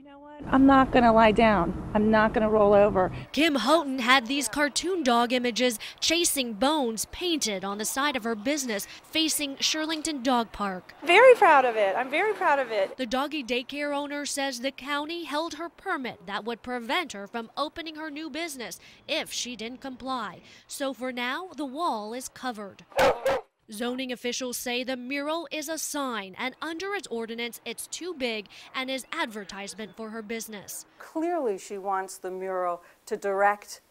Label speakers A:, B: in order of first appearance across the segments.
A: You know what? I'm not going to lie down. I'm not going to roll over.
B: Kim Houghton had these cartoon dog images chasing bones painted on the side of her business facing Shirlington Dog Park.
C: Very proud of it. I'm very proud of it.
B: The doggy daycare owner says the county held her permit that would prevent her from opening her new business if she didn't comply. So for now, the wall is covered. Zoning officials say the mural is a sign, and under its ordinance, it's too big and is advertisement for her business.
D: Clearly, she wants the mural to direct,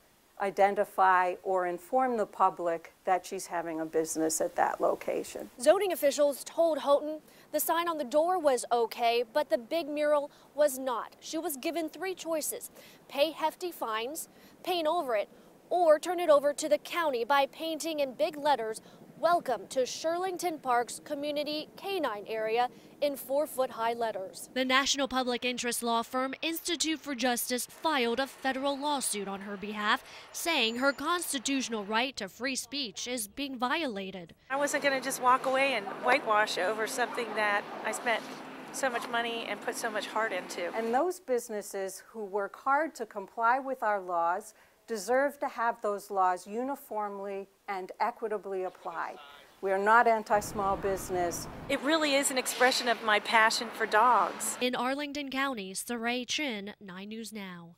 D: identify, or inform the public that she's having a business at that location.
B: Zoning officials told Houghton the sign on the door was okay, but the big mural was not. She was given three choices pay hefty fines, paint over it, or turn it over to the county by painting in big letters Welcome to Shirlington Park's community canine area in four foot high letters. The national public interest law firm Institute for Justice filed a federal lawsuit on her behalf, saying her constitutional right to free speech is being violated.
C: I wasn't going to just walk away and whitewash over something that I spent so much money and put so much heart into.
D: And those businesses who work hard to comply with our laws deserve to have those laws uniformly and equitably applied. We are not anti-small business.
C: It really is an expression of my passion for dogs.
B: In Arlington County, Surae Chinn, 9 News Now.